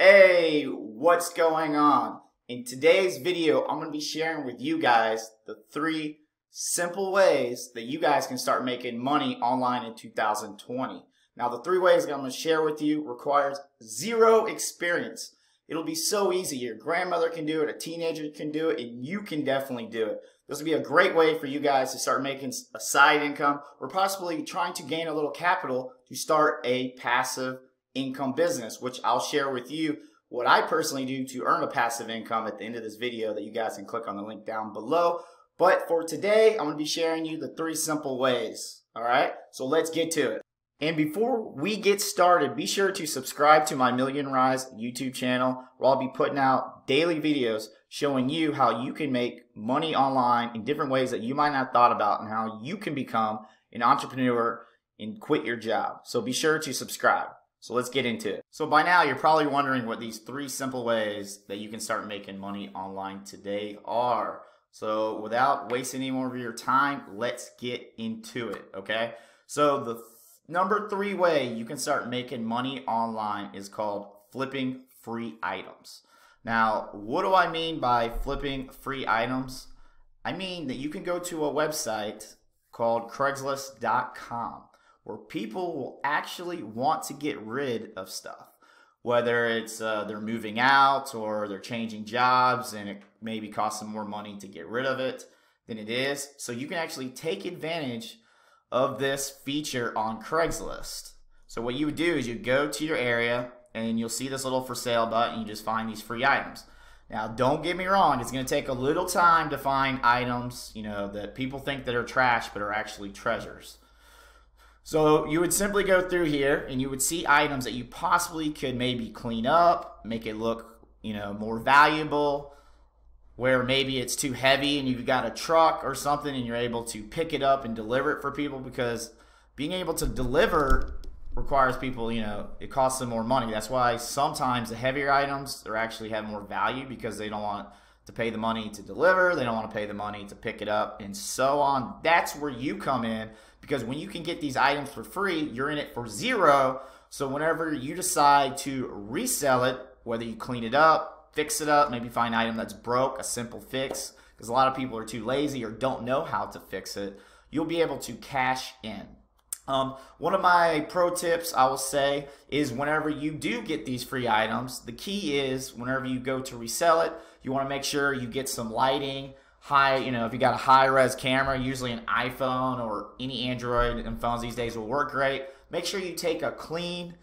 Hey, what's going on? In today's video, I'm going to be sharing with you guys the three simple ways that you guys can start making money online in 2020. Now, the three ways that I'm going to share with you requires zero experience. It'll be so easy. Your grandmother can do it, a teenager can do it, and you can definitely do it. This will be a great way for you guys to start making a side income or possibly trying to gain a little capital to start a passive income business, which I'll share with you what I personally do to earn a passive income at the end of this video that you guys can click on the link down below. But for today, I'm going to be sharing you the three simple ways. All right, so let's get to it. And before we get started, be sure to subscribe to my Million Rise YouTube channel where I'll be putting out daily videos showing you how you can make money online in different ways that you might not thought about and how you can become an entrepreneur and quit your job. So be sure to subscribe. So let's get into it. So by now you're probably wondering what these three simple ways that you can start making money online today are. So without wasting any more of your time, let's get into it, okay? So the th number three way you can start making money online is called flipping free items. Now, what do I mean by flipping free items? I mean that you can go to a website called Craigslist.com where people will actually want to get rid of stuff. Whether it's uh, they're moving out or they're changing jobs and it maybe costs them more money to get rid of it than it is. So you can actually take advantage of this feature on Craigslist. So what you would do is you go to your area and you'll see this little for sale button. You just find these free items. Now, don't get me wrong. It's going to take a little time to find items, you know, that people think that are trash but are actually treasures. So you would simply go through here and you would see items that you possibly could maybe clean up, make it look, you know, more valuable, where maybe it's too heavy and you've got a truck or something and you're able to pick it up and deliver it for people because being able to deliver requires people, you know, it costs them more money. That's why sometimes the heavier items they actually have more value because they don't want to pay the money to deliver, they don't want to pay the money to pick it up, and so on. That's where you come in because when you can get these items for free, you're in it for zero. So whenever you decide to resell it, whether you clean it up, fix it up, maybe find an item that's broke, a simple fix, because a lot of people are too lazy or don't know how to fix it, you'll be able to cash in. Um, one of my pro tips I will say is whenever you do get these free items, the key is whenever you go to resell it, you want to make sure you get some lighting, high, you know, if you got a high res camera, usually an iPhone or any Android and phones these days will work great. Make sure you take a clean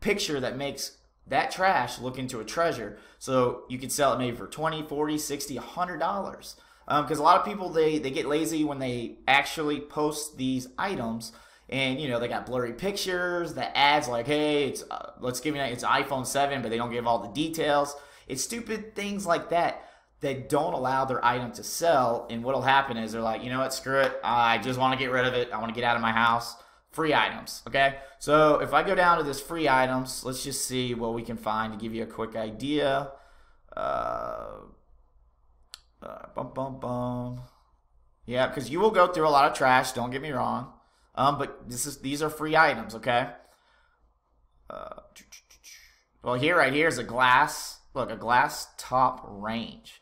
picture that makes that trash look into a treasure. So you can sell it maybe for 20, 40, 60, 100 dollars. Because um, a lot of people, they, they get lazy when they actually post these items and you know they got blurry pictures the ads like hey it's uh, let's give you it's iphone 7 but they don't give all the details it's stupid things like that that don't allow their item to sell and what'll happen is they're like you know what? Screw it. I just want to get rid of it. I want to get out of my house. Free items okay? So if i go down to this free items let's just see what we can find to give you a quick idea. Uh, uh bum bum bum. Yeah because you will go through a lot of trash don't get me wrong. Um, but this is these are free items, okay? Uh, well, here right here is a glass. Look, a glass top range.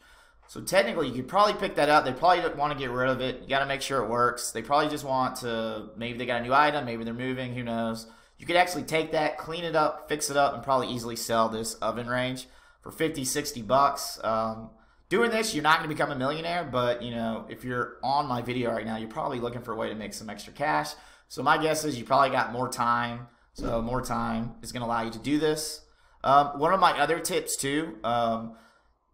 So technically, you could probably pick that up. They probably don't want to get rid of it. You got to make sure it works. They probably just want to. Maybe they got a new item. Maybe they're moving. Who knows? You could actually take that, clean it up, fix it up, and probably easily sell this oven range for 50, 60 bucks. Um, doing this, you're not going to become a millionaire, but you know, if you're on my video right now, you're probably looking for a way to make some extra cash. So my guess is you probably got more time. So more time is going to allow you to do this. Um, one of my other tips too, um,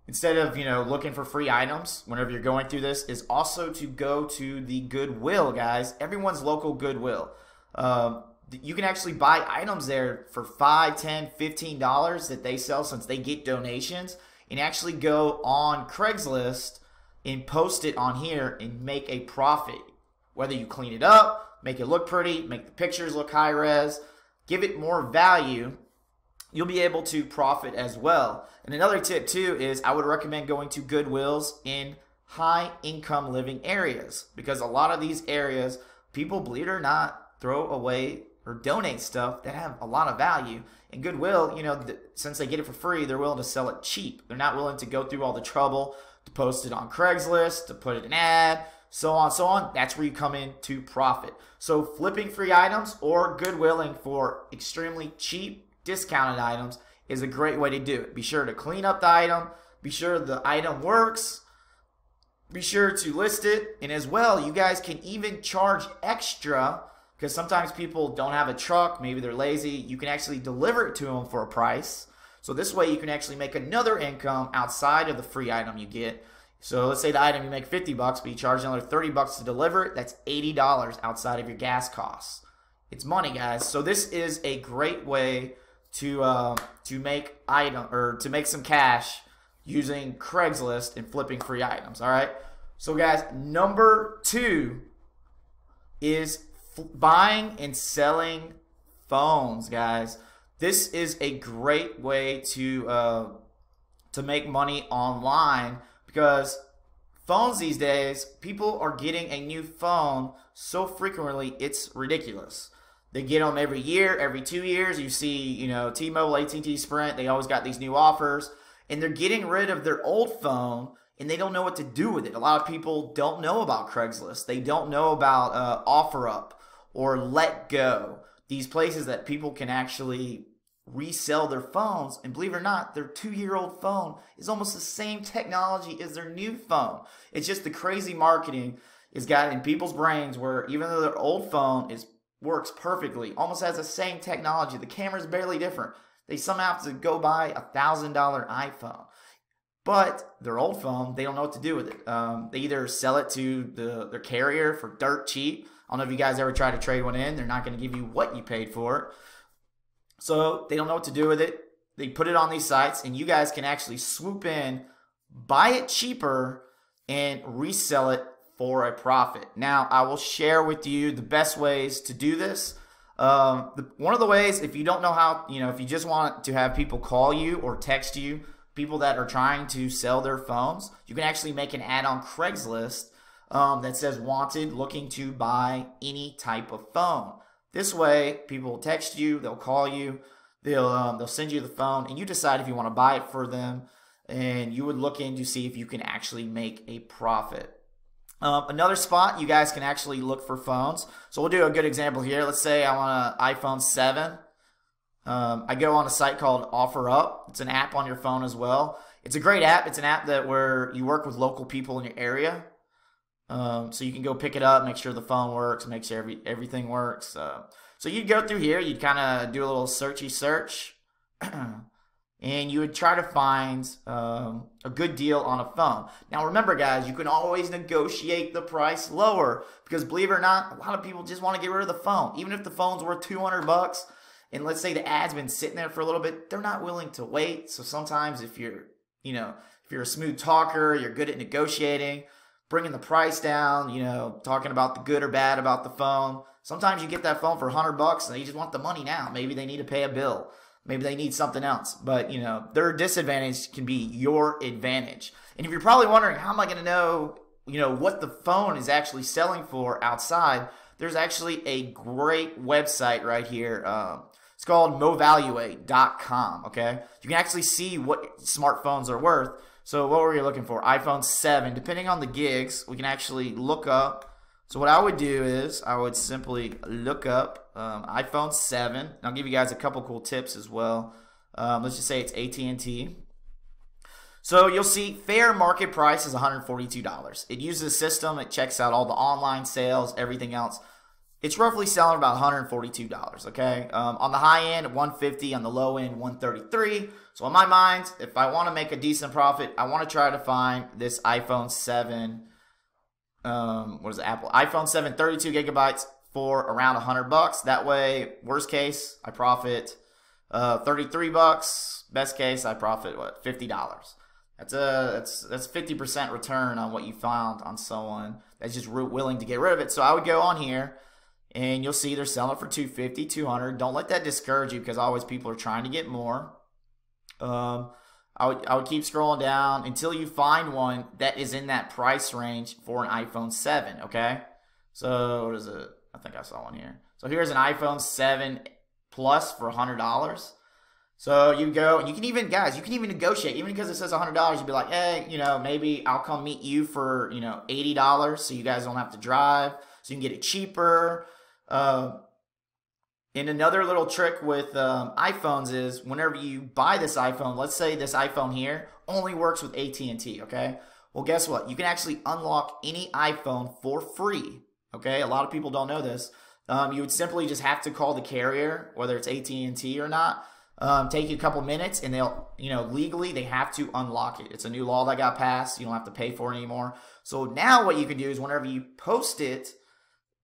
instead of you know looking for free items whenever you're going through this, is also to go to the Goodwill, guys. Everyone's local Goodwill. Um, you can actually buy items there for 5 10 15 dollars that they sell since they get donations and actually go on Craigslist and post it on here and make a profit. Whether you clean it up, make it look pretty, make the pictures look high res, give it more value, you'll be able to profit as well. And another tip too is I would recommend going to Goodwills in high income living areas because a lot of these areas, people, believe it or not, throw away or donate stuff that have a lot of value. And Goodwill, you know, th- since they get it for free, they're willing to sell it cheap. They're not willing to go through all the trouble to post it on Craigslist, to put it in an ad, so on, so on. That's where you come in to profit. So flipping free items or Goodwilling for extremely cheap, discounted items is a great way to do it. Be sure to clean up the item. Be sure the item works. Be sure to list it. And as well, you guys can even charge extra because sometimes people don't have a truck. Maybe they're lazy. You can actually deliver it to them for a price. So this way you can actually make another income outside of the free item you get. So let's say the item you make 50 bucks, but you charge another 30 bucks to deliver it. That's $80 outside of your gas costs. It's money, guys. So this is a great way to uh, to make item or to make some cash using Craigslist and flipping free items. All right. So guys, number two is buying and selling phones, guys. This is a great way to uh, to make money online because phones these days, people are getting a new phone so frequently, it's ridiculous. They get them every year, every two years. You see, you know, T-Mobile, AT&T, Sprint. They always got these new offers, and they're getting rid of their old phone, and they don't know what to do with it. A lot of people don't know about Craigslist. They don't know about uh, OfferUp or letgo. These places that people can actually resell their phones. And believe it or not, their two year old phone is almost the same technology as their new phone. It's just the crazy marketing is got in people's brains where even though their old phone is works perfectly, almost has the same technology, the camera's barely different. They somehow have to go buy a thousand dollar iPhone. But their old phone, they don't know what to do with it. Um, they either sell it to the their carrier for dirt cheap. I don't know if you guys ever tried to trade one in. They're not going to give you what you paid for it. So they don't know what to do with it. They put it on these sites, and you guys can actually swoop in, buy it cheaper, and resell it for a profit. Now, I will share with you the best ways to do this. Um, the, one of the ways, if you don't know how, you know, if you just want to have people call you or text you, people that are trying to sell their phones, you can actually make an ad on Craigslist um, that says wanted, looking to buy any type of phone. This way, people will text you, they'll call you, they'll um, they'll send you the phone, and you decide if you want to buy it for them, and you would look in to see if you can actually make a profit. Um, another spot you guys can actually look for phones. So we'll do a good example here. Let's say I want an iPhone 7. Um, I go on a site called OfferUp. It's an app on your phone as well. It's a great app. It's an app that where you work with local people in your area. Um, so you can go pick it up, make sure the phone works, make sure every, everything works. Uh, so you'd go through here, you'd kind of do a little searchy search, and you would try to find um, a good deal on a phone. Now remember, guys, you can always negotiate the price lower because believe it or not, a lot of people just want to get rid of the phone, even if the phone's worth 200 bucks. And let's say the ad's been sitting there for a little bit, they're not willing to wait. So sometimes if you're, you know, if you're a smooth talker, you're good at negotiating bringing the price down, you know, talking about the good or bad about the phone. Sometimes you get that phone for 100 bucks and they just want the money now. Maybe they need to pay a bill. Maybe they need something else. But, you know, their disadvantage can be your advantage. And if you're probably wondering, how am I going to know, you know, what the phone is actually selling for outside? There's actually a great website right here. Um, it's called movaluate.com, okay? You can actually see what smartphones are worth. So what were you looking for? iPhone 7. Depending on the gigs, we can actually look up. So what I would do is I would simply look up um, iPhone 7. I'll give you guys a couple cool tips as well. Um, let's just say it's AT&T. So you'll see fair market price is $142. It uses a system. It checks out all the online sales, everything else. It's roughly selling about $142. Okay, um, on the high end, 150. On the low end, 133. So in my mind, if I want to make a decent profit, I want to try to find this iPhone 7. Um, what is it, Apple iPhone 7, 32 gigabytes for around 100 bucks. That way, worst case, I profit uh, 33 bucks. Best case, I profit what 50 dollars. That's a that's that's 50% return on what you found on someone that's just willing to get rid of it. So I would go on here and you'll see they're selling for 250, 200. Don't let that discourage you because always people are trying to get more. Um, I would, I would keep scrolling down until you find one that is in that price range for an iPhone 7, okay? So, what is it? I think I saw one here. So here's an iPhone 7 Plus for $100. So you go, and you can even, guys, you can even negotiate. Even because it says $100, you'd be like, hey, you know, maybe I'll come meet you for, you know, $80 so you guys don't have to drive. So you can get it cheaper. Uh, and another little trick with um, iPhones is whenever you buy this iPhone, let's say this iPhone here only works with AT&T, okay? Well, guess what? You can actually unlock any iPhone for free, okay? A lot of people don't know this. Um, you would simply just have to call the carrier, whether it's AT&T or not, um, take you a couple minutes and they'll, you know, legally they have to unlock it. It's a new law that got passed. You don't have to pay for it anymore. So now what you can do is whenever you post it,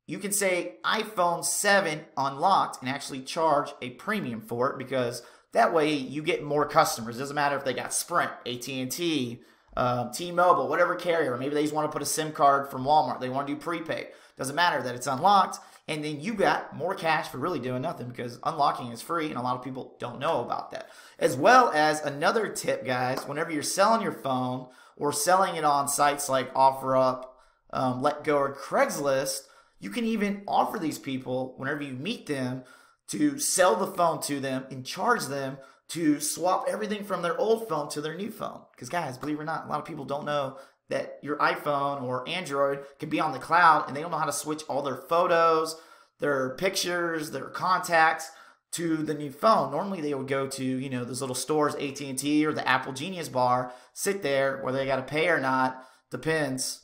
you can say iPhone 7 unlocked and actually charge a premium for it because that way you get more customers. It doesn't matter if they got Sprint, AT&T, um, T-Mobile, whatever carrier. Maybe they just want to put a SIM card from Walmart. They want to do prepaid. Doesn't matter that it's unlocked and then you got more cash for really doing nothing because unlocking is free and a lot of people don't know about that. As well as another tip, guys, whenever you're selling your phone or selling it on sites like OfferUp, um, letgo, or Craigslist, you can even offer these people, whenever you meet them, to sell the phone to them and charge them to swap everything from their old phone to their new phone. Because, guys, believe it or not, a lot of people don't know that your iPhone or Android can be on the cloud and they don't know how to switch all their photos, their pictures, their contacts to the new phone. Normally they would go to, you know, those little stores, AT&T or the Apple Genius Bar, sit there, whether they got to pay or not, depends.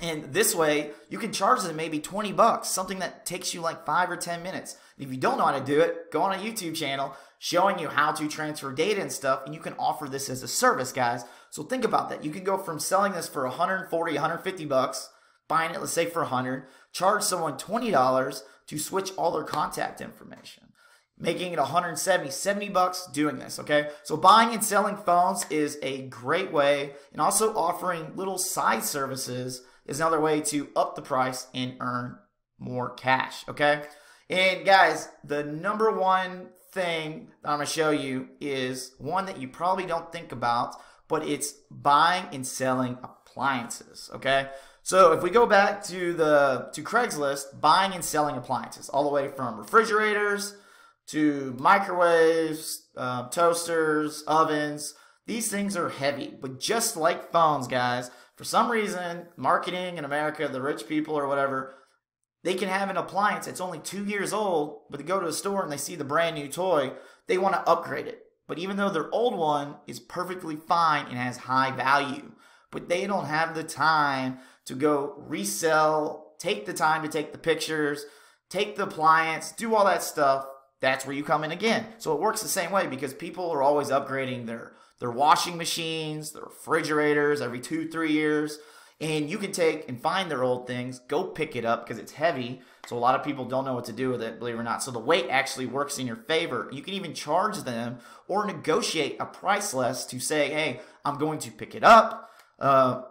And this way, you can charge them maybe 20 bucks, something that takes you like five or 10 minutes. If you don't know how to do it, go on a YouTube channel showing you how to transfer data and stuff, and you can offer this as a service, guys. So think about that. You can go from selling this for 140, 150 bucks, buying it, let's say for 100, charge someone $20 to switch all their contact information making it 170 70 bucks doing this okay so buying and selling phones is a great way and also offering little side services is another way to up the price and earn more cash okay and guys the number one thing that i'm going to show you is one that you probably don't think about but it's buying and selling appliances, okay? So if we go back to the to Craigslist, buying and selling appliances, all the way from refrigerators to microwaves, uh, toasters, ovens. These things are heavy, but just like phones, guys, for some reason, marketing in America, the rich people or whatever, they can have an appliance that's only two years old, but they go to a store and they see the brand new toy, they want to upgrade it. But even though their old one is perfectly fine and has high value, but they don't have the time to go resell, take the time to take the pictures, take the appliance, do all that stuff, that's where you come in again. So it works the same way because people are always upgrading their their washing machines, their refrigerators every 2-3 years. And you can take and find their old things, go pick it up because it's heavy. So a lot of people don't know what to do with it, believe it or not. So the weight actually works in your favor. You can even charge them or negotiate a price less to say, hey, I'm going to pick it up. Uh,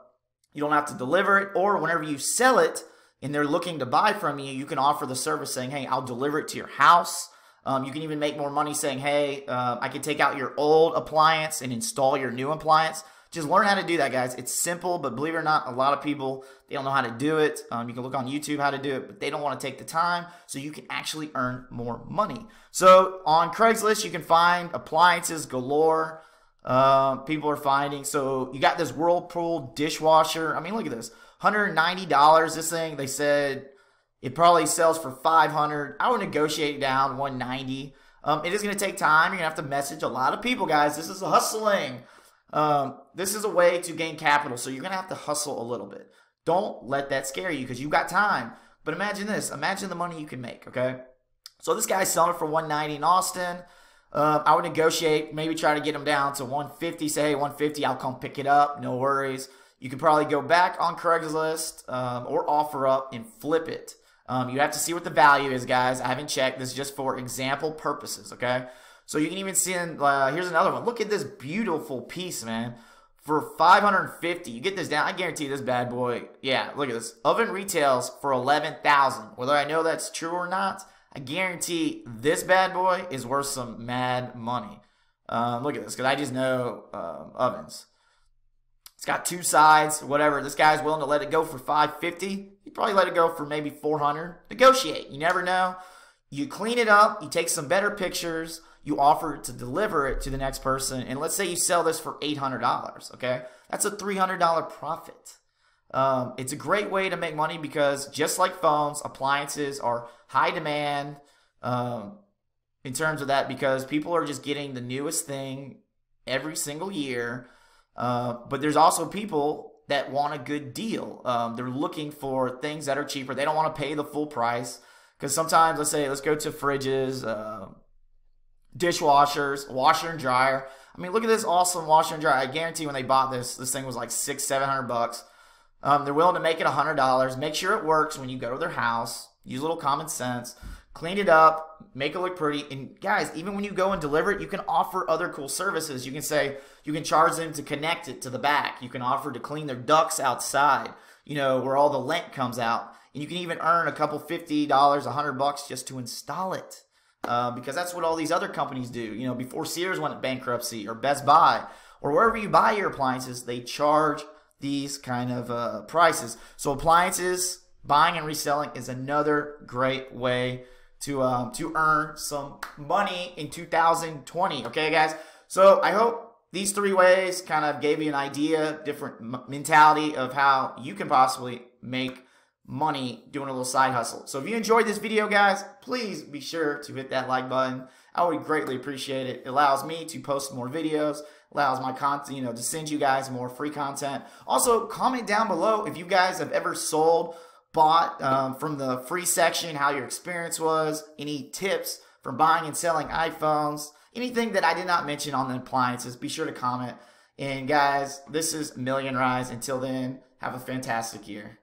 you don't have to deliver it. Or whenever you sell it and they're looking to buy from you, you can offer the service saying, hey, I'll deliver it to your house. Um, you can even make more money saying, hey, uh, I can take out your old appliance and install your new appliance. Just learn how to do that, guys. It's simple, but believe it or not, a lot of people, they don't know how to do it. Um, you can look on YouTube how to do it, but they don't want to take the time so you can actually earn more money. So on Craigslist, you can find appliances galore. Uh, people are finding. So you got this Whirlpool dishwasher. I mean, look at this. $190 this thing. They said it probably sells for 500 I would negotiate it down 190 um, It is going to take time. You're going to have to message a lot of people, guys. This is hustling. Um, this is a way to gain capital, so you're going to have to hustle a little bit. Don't let that scare you because you've got time. But imagine this. Imagine the money you can make, okay? So this guy's selling for 190 in Austin. Um, I would negotiate, maybe try to get him down to 150. Say, hey, 150, I'll come pick it up. No worries. You could probably go back on Craigslist um, or OfferUp and flip it. Um, you have to see what the value is, guys. I haven't checked. This is just for example purposes, okay? So you can even see in, uh, here's another one. Look at this beautiful piece, man. For 550 you get this down. I guarantee this bad boy, yeah, look at this. Oven retails for 11000 Whether I know that's true or not, I guarantee this bad boy is worth some mad money. Um, look at this, because I just know um, ovens. It's got two sides, whatever. This guy's willing to let it go for 550 You you probably let it go for maybe 400. Negotiate. You never know. You clean it up, you take some better pictures, you offer to deliver it to the next person, and let's say you sell this for $800, okay? That's a $300 profit. Um, it's a great way to make money because just like phones, appliances are high demand um, in terms of that because people are just getting the newest thing every single year. Uh, but there's also people that want a good deal. Um, they're looking for things that are cheaper. They don't want to pay the full price because sometimes, let's say, let's go to fridges, uh, dishwashers, washer and dryer. I mean, look at this awesome washer and dryer. I guarantee when they bought this, this thing was like six, seven hundred bucks. Um, they're willing to make it a hundred dollars. Make sure it works when you go to their house. Use a little common sense. Clean it up, make it look pretty. And guys, even when you go and deliver it, you can offer other cool services. You can say you can charge them to connect it to the back. You can offer to clean their ducts outside. You know where all the lint comes out, and you can even earn a couple fifty dollars, a hundred bucks just to install it. Uh, because that's what all these other companies do. You know, before Sears went bankruptcy or Best Buy or wherever you buy your appliances, they charge these kind of uh, prices. So appliances buying and reselling is another great way to um, to earn some money in 2020. Okay, guys. So I hope these three ways kind of gave you an idea, different mentality of how you can possibly make money doing a little side hustle. So if you enjoyed this video, guys, please be sure to hit that like button. I would greatly appreciate it. It allows me to post more videos, allows my content, you know, to send you guys more free content. Also, comment down below if you guys have ever sold, bought um, from the free section, how your experience was, any tips from buying and selling iPhones, anything that I did not mention on the appliances, be sure to comment. And guys, this is Million Rise. Until then, have a fantastic year.